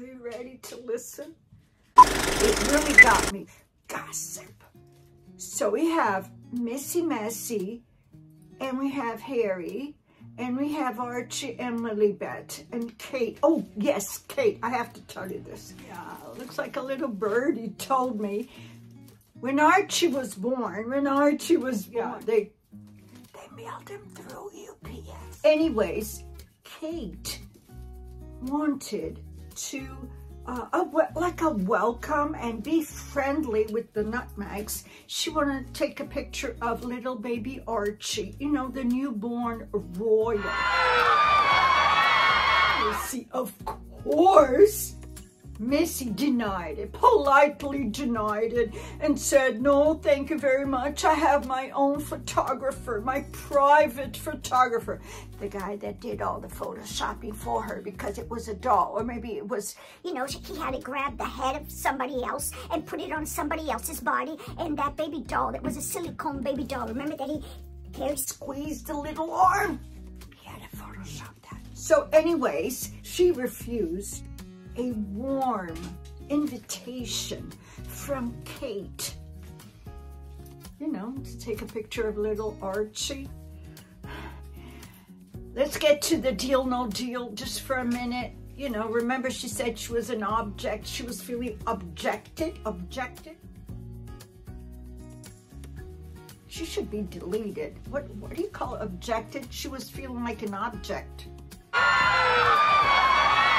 Are you ready to listen? It really got me. Gossip. So we have Missy Messy, and we have Harry, and we have Archie and Lilibet and Kate. Oh, yes, Kate, I have to tell you this. Yeah, looks like a little birdie told me when Archie was born, when Archie was born, yeah, they, they mailed him through UPS. Anyways, Kate wanted to uh, a, like a welcome and be friendly with the nutmegs. She wanted to take a picture of little baby Archie, you know, the newborn royal. You See, of course, Missy denied it, politely denied it, and said, no, thank you very much. I have my own photographer, my private photographer. The guy that did all the photoshopping for her because it was a doll, or maybe it was, you know, he had to grab the head of somebody else and put it on somebody else's body, and that baby doll, that was a silicone baby doll. Remember that he, he squeezed the little arm? He had to photoshop that. So anyways, she refused a warm invitation from Kate, you know, to take a picture of little Archie. Let's get to the deal, no deal, just for a minute. You know, remember she said she was an object. She was feeling objected, objected. She should be deleted. What, what do you call objected? She was feeling like an object.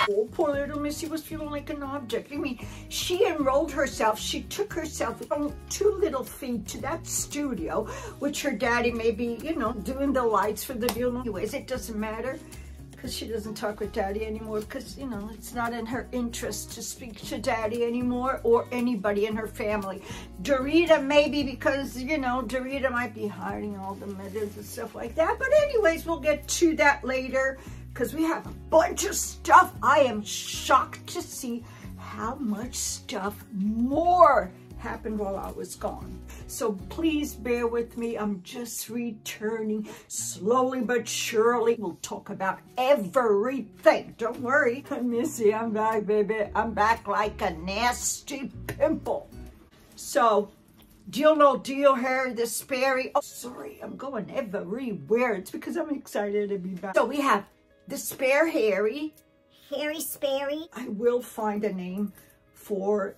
Oh, poor little Missy was feeling like an object. I mean, she enrolled herself. She took herself on two little feet to that studio, which her daddy may be, you know, doing the lights for the deal. Anyways, it doesn't matter because she doesn't talk with daddy anymore because, you know, it's not in her interest to speak to daddy anymore or anybody in her family. Dorita maybe because, you know, Dorita might be hiding all the methods and stuff like that. But anyways, we'll get to that later because we have a bunch of stuff. I am shocked to see how much stuff more happened while I was gone. So please bear with me. I'm just returning slowly but surely. We'll talk about everything. Don't worry. Missy, I'm back, baby. I'm back like a nasty pimple. So, deal no deal, Harry the Sperry. Oh, sorry, I'm going everywhere. It's because I'm excited to be back. So we have the Spare Harry. Harry Sperry. I will find a name for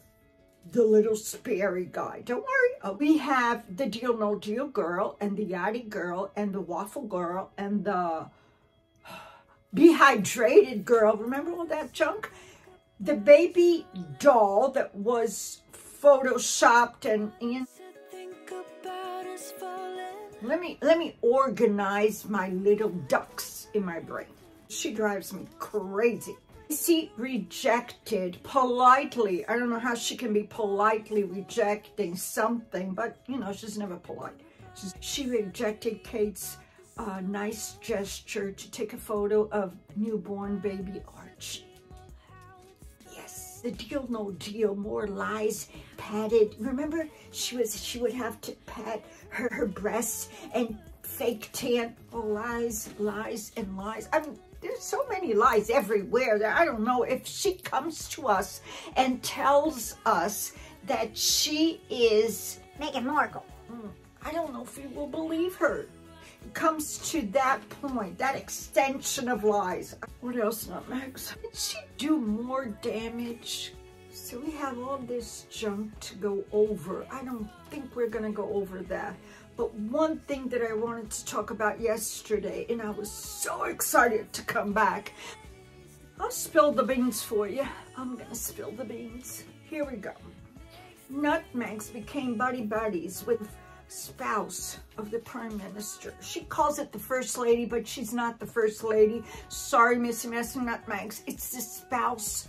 the little Sperry guy. Don't worry. Uh, we have the Deal No Deal girl and the Yachty girl and the Waffle girl and the Dehydrated girl. Remember all that junk? The baby doll that was photoshopped and... and let me let me organize my little ducks in my brain. She drives me crazy. She rejected politely. I don't know how she can be politely rejecting something, but you know, she's never polite. She's, she rejected Kate's uh, nice gesture to take a photo of newborn baby Archie. Yes, the deal, no deal, more lies, patted. Remember, she was she would have to pat her, her breasts and fake tan. Lies, lies, and lies. I mean, there's so many lies everywhere that I don't know if she comes to us and tells us that she is Meghan Markle. Hmm, I don't know if we will believe her. It comes to that point, that extension of lies. What else, Nutmegs? Did she do more damage? So we have all this junk to go over. I don't think we're gonna go over that. But one thing that I wanted to talk about yesterday, and I was so excited to come back. I'll spill the beans for you. I'm gonna spill the beans. Here we go. Nutmegs became buddy buddies with spouse of the prime minister. She calls it the first lady, but she's not the first lady. Sorry, Missy Messy Nutmegs. It's the spouse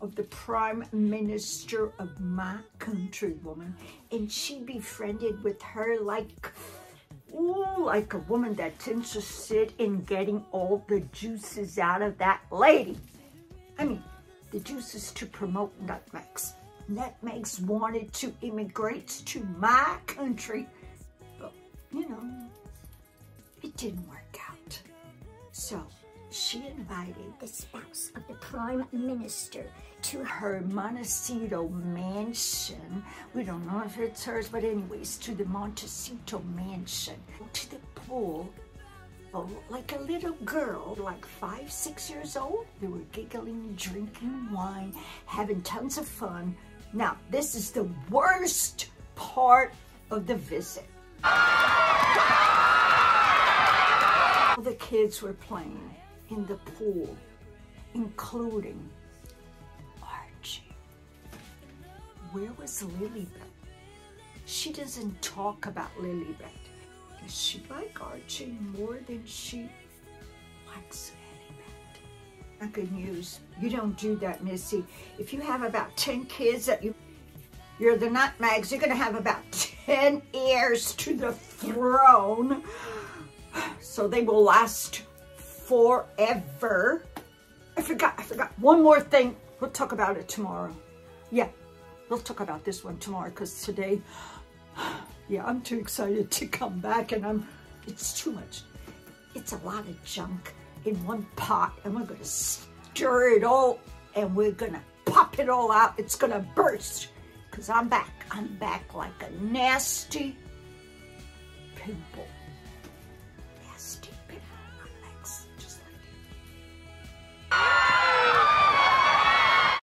of the prime minister of my country, woman. And she befriended with her like, ooh, like a woman that's interested in getting all the juices out of that lady. I mean, the juices to promote nutmegs. Nutmegs wanted to immigrate to my country, but, you know, it didn't work out. So, she invited the spouse of the prime minister to her Montecito mansion. We don't know if it's hers, but anyways, to the Montecito mansion, to the pool. Oh, like a little girl, like five, six years old. They were giggling, drinking wine, having tons of fun. Now, this is the worst part of the visit. The kids were playing in the pool, including Archie. Where was Lilibet? She doesn't talk about Lilibet. Does she like Archie more than she likes Lilibet? Not good news. You don't do that, Missy. If you have about 10 kids that you you're the nutmegs, you're gonna have about 10 heirs to the throne. So they will last forever. I forgot, I forgot. One more thing. We'll talk about it tomorrow. Yeah, we'll talk about this one tomorrow because today, yeah, I'm too excited to come back and I'm, it's too much. It's a lot of junk in one pot and we're going to stir it all and we're going to pop it all out. It's going to burst because I'm back. I'm back like a nasty pimple.